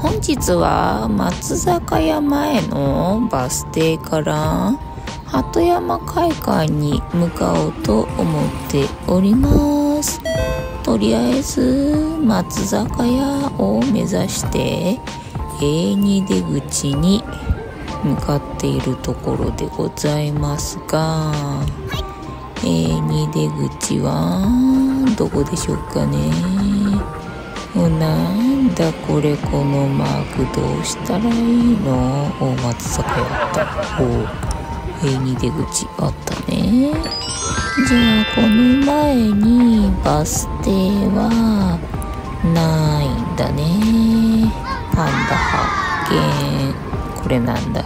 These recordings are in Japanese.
本日は松坂屋前のバス停から鳩山会館に向かおうと思っております。とりあえず松坂屋を目指して A2 出口に向かっているところでございますが、A2 出口はどこでしょうかね。だこれこのマークどうしたらいいの？大松坂やったお A2 出口あったね。じゃあこの前にバス停はないんだね。パンダ発見。これなんだ？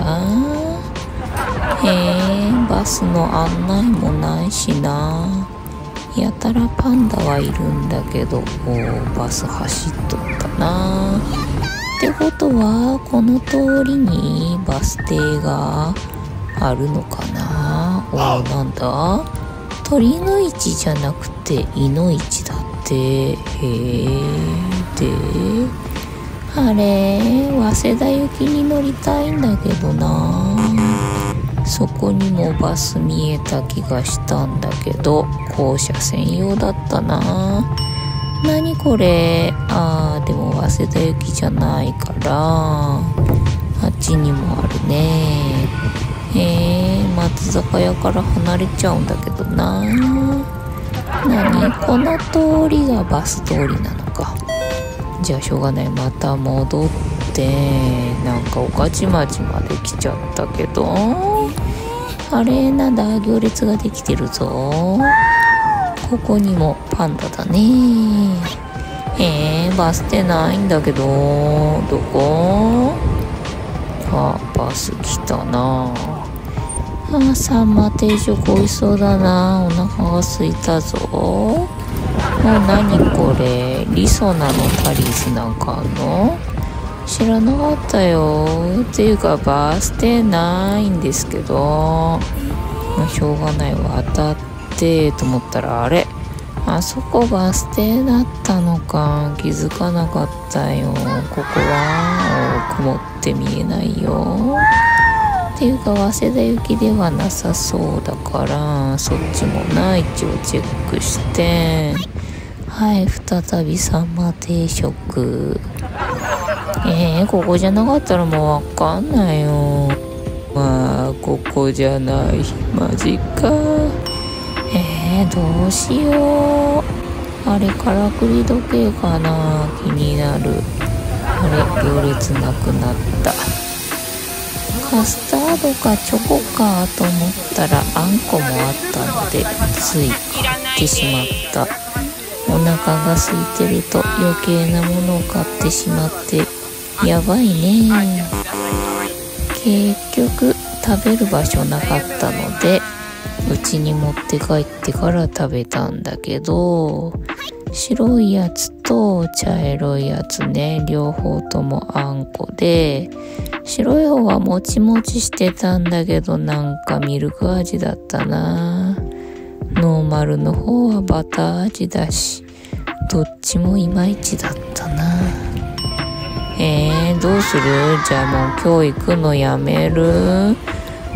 へえバスの案内もないしな。やたらパンダはいるんだけどおバス走っとったな。ってことはこの通りにバス停があるのかな？おなんだ？鳥の位置じゃなくて胃の位置だって。へえであれ早稲田行きに乗りたいんだけどな。そこにもバス見えた気がしたんだけど校舎専用だったな。何これ？あーでも早稲田行きじゃないから。あっちにもあるね。へえ松坂屋から離れちゃうんだけどな。何？この通りがバス通りなのか。じゃあしょうがない。また戻ってなんか御徒町まで来ちゃったけど。あれ？なんだ？行列ができてるぞ。ここにもパンダだね。えー、バス停ないんだけど。どこ？あバス来たな。あサンマ定食美味しそうだな。お腹が空いたぞ。もう何これ？リソナの？タリーズなんかあんの？知らなかったよ。っていうかバス停ないんですけど。まあしょうがないわ。たってと思ったらあれ？あそこバス停だったのか。気づかなかったよ。ここは曇って見えないよ。っていうか早稲田行きではなさそうだからそっちもな位置をチェックして。はい再びサンマ定食。えー、ここじゃなかったらもうわかんないよ。まあここじゃない。マジか。どうしよう。あれからくり時計かな。気になる。あれ行列なくなった。カスタードかチョコかと思ったらあんこもあったのでつい買ってしまった。お腹が空いてると余計なものを買ってしまってやばいね。結局食べる場所なかったのでうちに持って帰ってから食べたんだけど白いやつと茶色いやつね両方ともあんこで白い方はもちもちしてたんだけどなんかミルク味だったな。ノーマルの方はバター味だしどっちもいまいちだったな。えー、どうする？じゃあもう今日行くのやめる？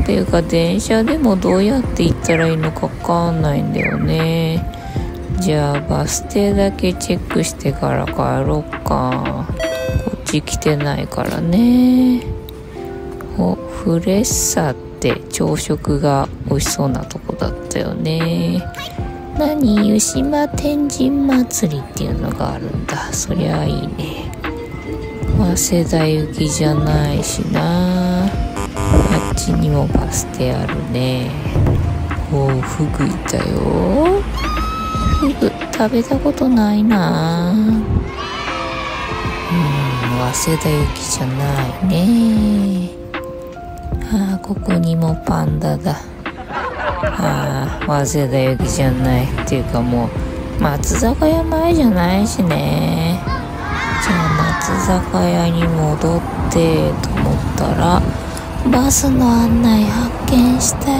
ていうか電車でもどうやって行ったらいいのかわかんないんだよね。じゃあバス停だけチェックしてから帰ろっか。こっち来てないからね。おフレッサって朝食が美味しそうなとこだったよね。何湯島天神祭りっていうのがあるんだ。そりゃいいね。早稲田行きじゃないしな。あっちにもバス停あるね。おうフグいたよ。フグ食べたことないな。うん早稲田行きじゃないね。ああここにもパンダだ。ああ早稲田行きじゃないっていうかもう松坂屋前じゃないしね。じゃあ松坂屋に戻ってと思ったらバスの案内発見したよ。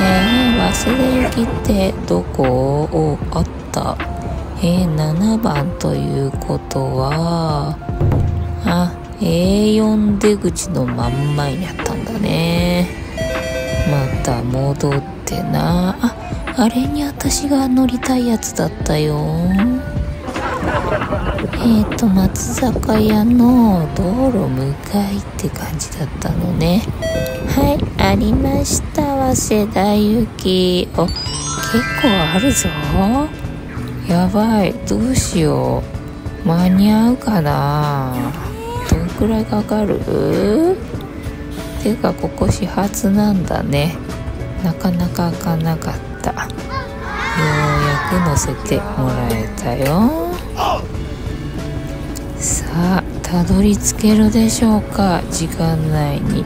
えー、早稲田行きってどこ？をあった。えー、7番ということはあ A4 出口の真ん前にあったんだね。また戻ってな。ああれに私が乗りたいやつだったよ、ー、と松坂屋の道路向かいって感じだったのね。はいありました早稲田行き。お結構あるぞ。やばい。どうしよう。間に合うかな。どんくらいかかる？てかここ始発なんだね。なかなか開かなかった。ようやく乗せてもらえたよ。さあたどり着けるでしょうか？時間内に。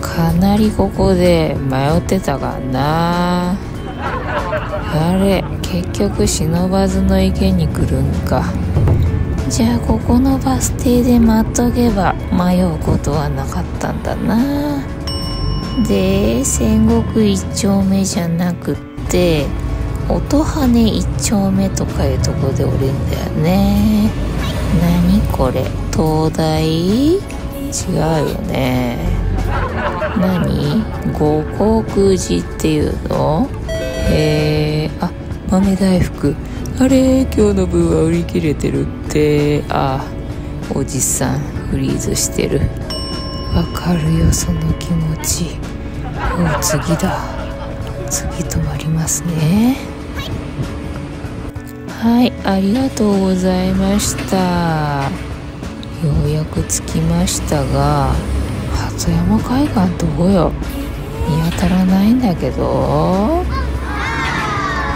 かなりここで迷ってたかな。あれ結局忍ばずの池に来るんか。じゃあここのバス停で待っとけば迷うことはなかったんだな。で戦国一丁目じゃなくって音羽一丁目とかいうとこで降りんだよね。何これ？東大違うよね。何？五航空寺っていうの？へえあ豆大福。あれ今日の分は売り切れてるって。あおじさんフリーズしてる。わかるよその気持ち。お次だ。次止まりますね。はいありがとうございました。ようやく着きましたが鳩山海岸どこよ。見当たらないんだけど。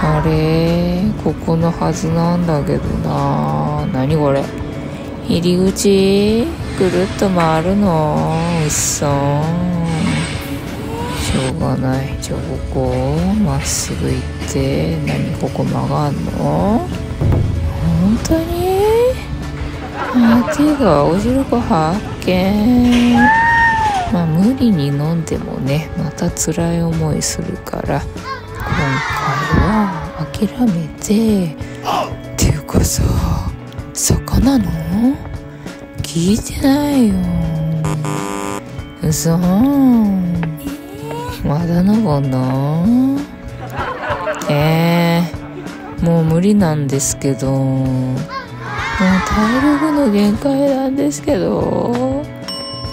あれここのはずなんだけどな。何これ？入り口ぐるっと回るの？うっそしょうがない。じゃあここまっすぐ行って何ここ曲がんの？本当に？あていうかお汁粉発見。まあ無理に飲んでもねまた辛い思いするから今回は諦めて。っていうかさ魚の？聞いてないよ。嘘。まだ登んの？えー、もう無理なんですけど。もう体力の限界なんですけど。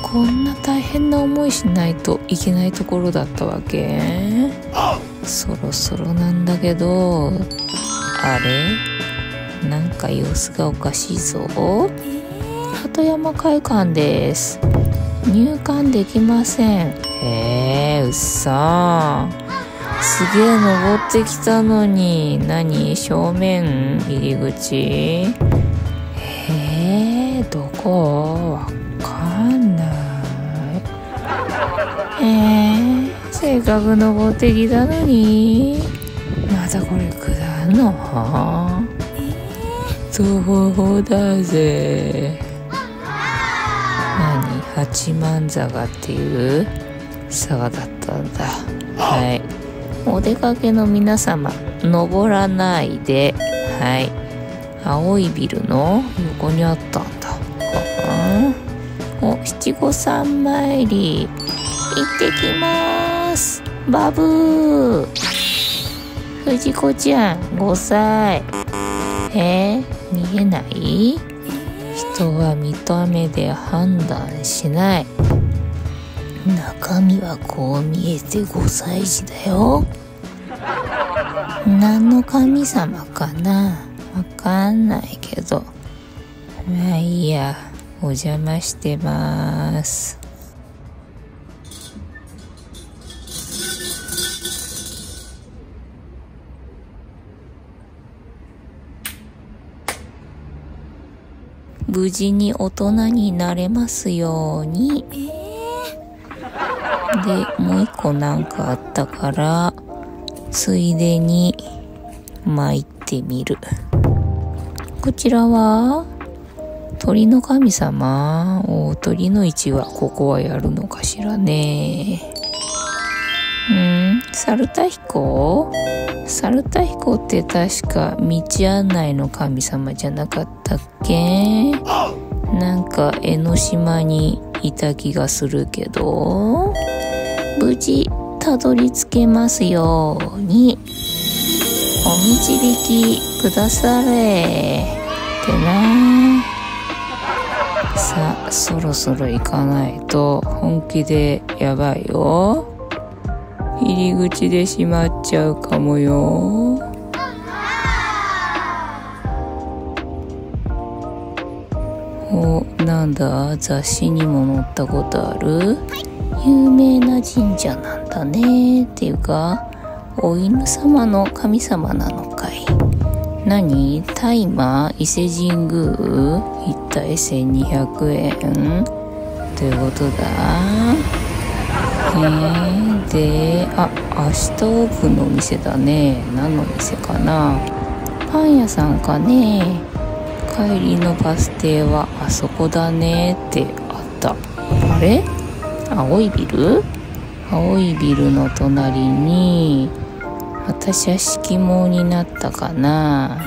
こんな大変な思いしないといけないところだったわけ？そろそろなんだけど。あれ？なんか様子がおかしいぞ。鳩山会館です。入館できません。へえうっさ。すげえ登ってきたのに。何正面入り口？へえどこ？わかんない。へえせっかく登ってきたのに。またこれ下んの？そうだぜ？何八幡坂っていう坂だったんだ。はい。お出かけの皆様登らないではい。青いビルの横にあったんだ。お七五三参り行ってきます。バブー。藤子ちゃん5歳。えー、見えない？人は見た目で判断しない。中身はこう見えて5歳児だよ。何の神様かな？わかんないけど。まあいいや。お邪魔してます。無事に大人になれますように。で、もう一個なんかあったから、ついでに参ってみる。こちらは鳥の神様お鳥の位置はここはやるのかしらね。うん猿田彦猿田彦って確か道案内の神様じゃなかったっけ？なんか江ノ島にいた気がするけど。無事たどり着けますように。お導きくだされ。ってな。さあそろそろ行かないと。本気でやばいよ。入り口で閉まっちゃうかもよ。なんだ？雑誌にも載ったことある？有名な神社なんだねっていうかお犬様の神様なのかい？何？大麻伊勢神宮一体1200円ということだ。へえ。であ明日オープンのお店だね。何の店かな？パン屋さんかね。帰りのバス停はあそこだねってあった。あれ？青いビル？青いビルの隣に私は色盲になったかな。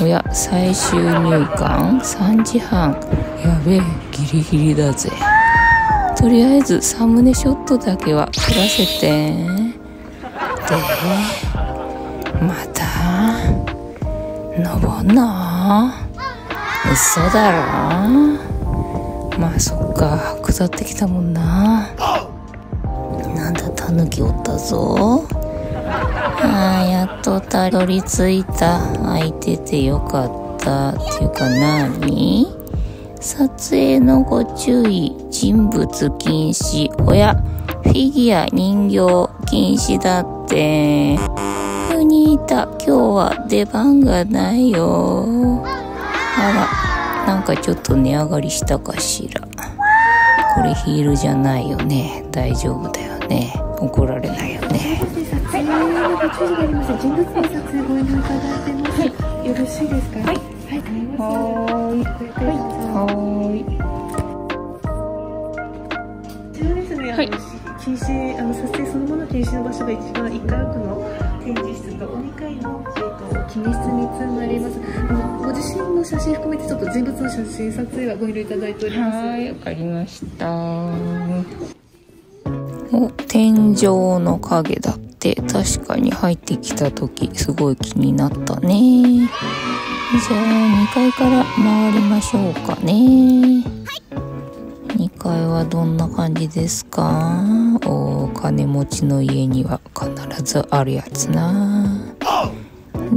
おや最終入館？3時半。やべえギリギリだぜ。とりあえずサムネショットだけは撮らせて。でまた登んの？嘘だろ？まあそっか下ってきたもんな。なんだタヌキおったぞ。あーやっとたどり着いた。空いててよかったっていうか何撮影のご注意人物禁止。おやフィギュア人形禁止だって。ふにいた今日は出番がないよ。あら。なんかちょっと値上がりしたかしら。これヒールじゃないよね。大丈夫だよね。怒られないよね。撮影のご注意があります人物の撮影ご遠慮い。ただいてます、はい、よろしいですかはい。はい。はーい。はーいはい禁止あの撮影そのもの禁止の場所が一番1階奥の展示室と2階の、えー、と記念室につなります。あのご自身の写真含めてちょっと人物の写真撮影はご遠慮いただいております。はいわかりました。お天井の影だって確かに入ってきた時すごい気になったね。じゃあ2階から回りましょうかね。2階はどんな感じですか？お金持ちの家には必ずあるやつな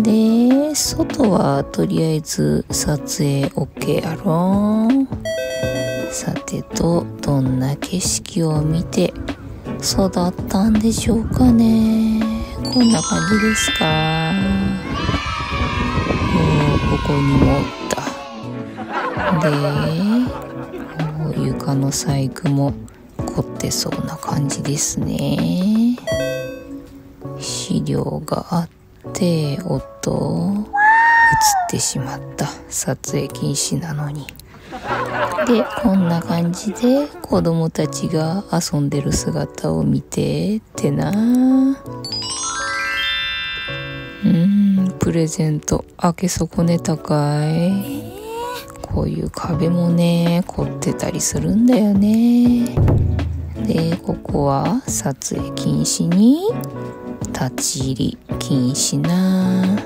で外はとりあえず撮影 OK やろ。さてとどんな景色を見て育ったんでしょうかね。こんな感じですか。おここにもおった。でお床の細工も凝ってそうな感じですね。資料があっておっと映ってしまった。撮影禁止なのに。でこんな感じで子供たちが遊んでる姿を見てってな。うんプレゼント。開け損ねたかい。こういう壁もね凝ってたりするんだよね。でここは撮影禁止に。立ち入り禁止な。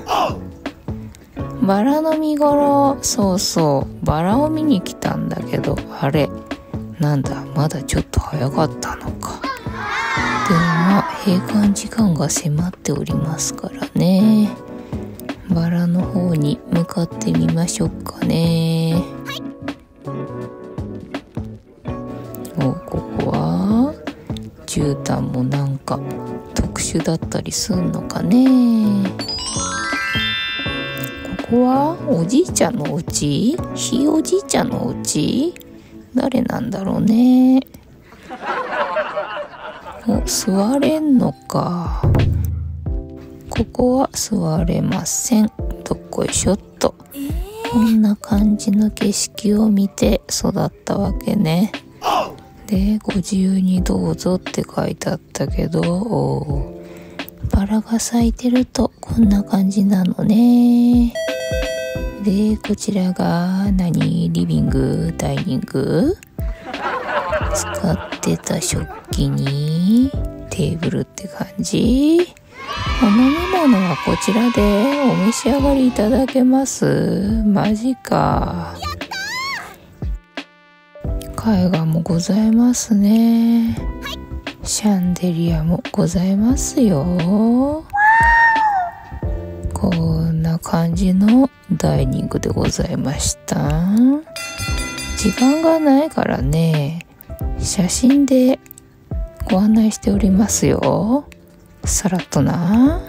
バラの見頃そうそうバラを見に来たんだけどあれなんだまだちょっと早かったのか。でもまあ閉館時間が迫っておりますからね。バラの方に向かってみましょうかね。おここは絨毯もなんか特殊だったりすんのかね。ここは？おじいちゃんのお家？ひいおじいちゃんのお家？誰なんだろうね。お座れんのか。ここは座れません。どっこいしょっと。こんな感じの景色を見て育ったわけねでご自由にどうぞって書いてあったけどバラが咲いてるとこんな感じなのね。でこちらが何リビングダイニング？使ってた食器にテーブルって感じ。お飲み物はこちらでお召し上がりいただけます。マジか。絵画もございますね。シャンデリアもございますよ。こんな感じのダイニングでございました。時間がないからね写真でご案内しておりますよ。さらっとな。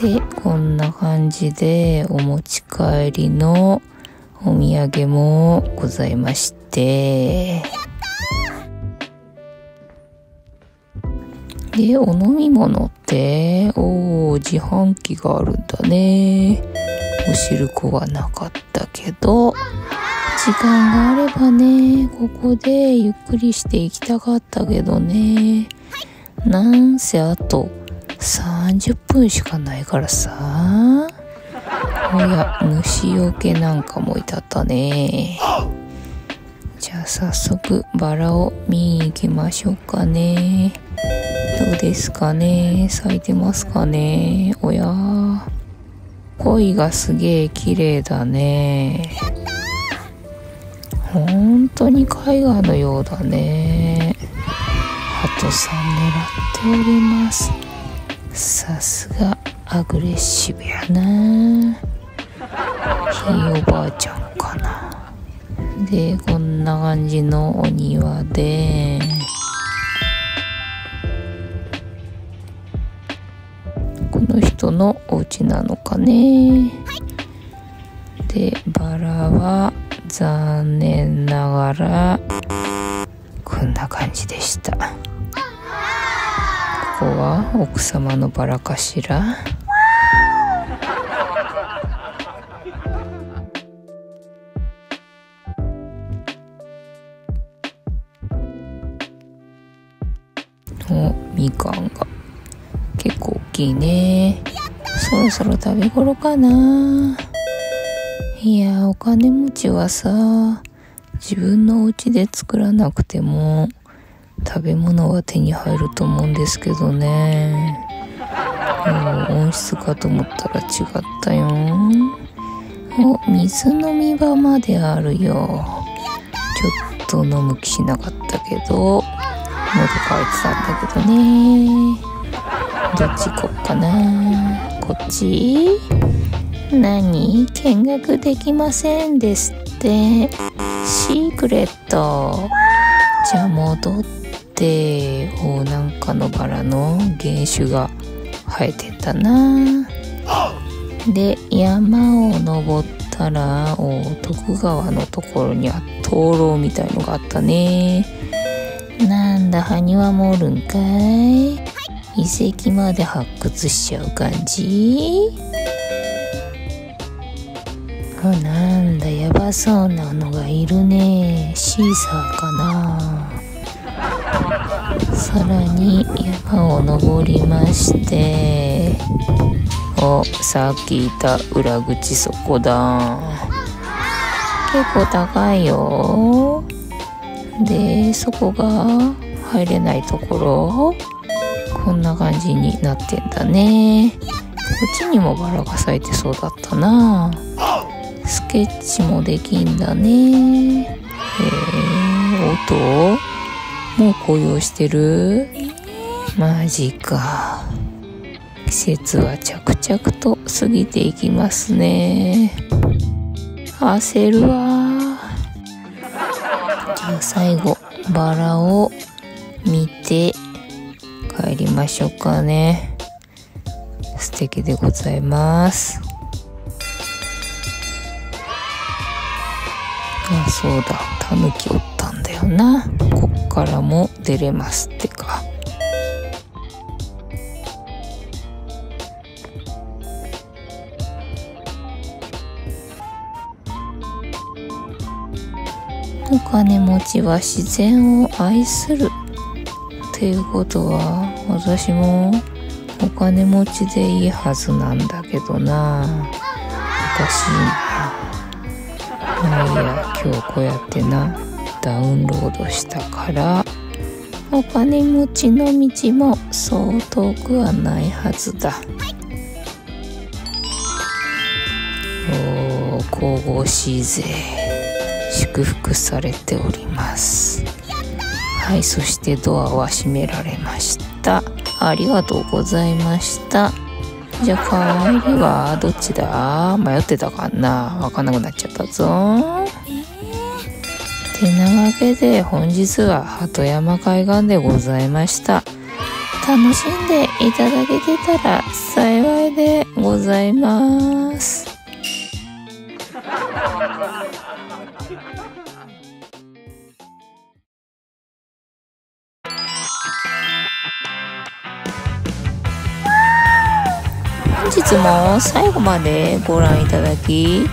でこんな感じでお持ち帰りのお土産もございまして。でお飲み物っておお自販機があるんだね。お汁粉はなかったけど時間があればねここでゆっくりしていきたかったけどね。なんせあと30分しかないからさ。おや虫よけなんかもいたったね。じゃあ早速バラを見に行きましょうかね。どうですかね？咲いてますかね？おや。恋がすげえ綺麗だね。本当に絵画のようだね。ハトさん狙っております。さすがアグレッシブやな。ひいおばあちゃんかな。でこんな感じのお庭で。この人のお家なのかね。でバラは残念ながらこんな感じでした。ここは奥様のバラかしら。おみかんが。結構大きいね。そろそろ食べ頃かな。いやお金持ちはさ自分のお家で作らなくても食べ物は手に入ると思うんですけどね。もう音質かと思ったら違ったよ。お水飲み場まであるよ。ちょっと飲む気しなかったけど。喉乾いてたんだけどね。どっち行こっかな。こっち？何？見学できませんですって。シークレット。じゃあ戻っておなんかのバラの原種が生えてたな。で山を登ったらお徳川のところには灯籠みたいのがあったね。んだ埴輪もおるんかい？遺跡まで発掘しちゃう感じ？あなんだやばそうなのがいるね。シーサーかな？さらに山を登りましておさっきいた裏口そこだ。結構高いよ。でそこが入れないところこんな感じになってんだね。こっちにもバラが咲いてそうだったな。スケッチもできんだね。へえ音もう紅葉してる？マジか。季節は着々と過ぎていきますね。焦るわ。じゃあ最後バラを見て帰りましょうかね。素敵でございます。あそうだ。タヌキおったんだよな。こっからも出れますってか。お金持ちは自然を愛する。っていうことは私もお金持ちでいいはずなんだけどな。しいな。まあいいや今日こうやってなダウンロードしたからお金持ちの道もそう遠くはないはずだ。おお神々しいぜ。祝福されております。はいそしてドアは閉められました。ありがとうございました。じゃあ帰りはどっちだ？迷ってたかな？わかんなくなっちゃったぞ。てなわけで本日は鳩山海岸でございました。楽しんでいただけてたら幸いでございます。日も最後までご覧いただき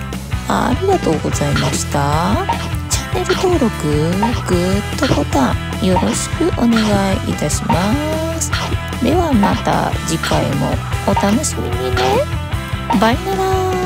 ありがとうございました。チャンネル登録グッドボタンよろしくお願いいたします。ではまた次回もお楽しみにね。バイナラー。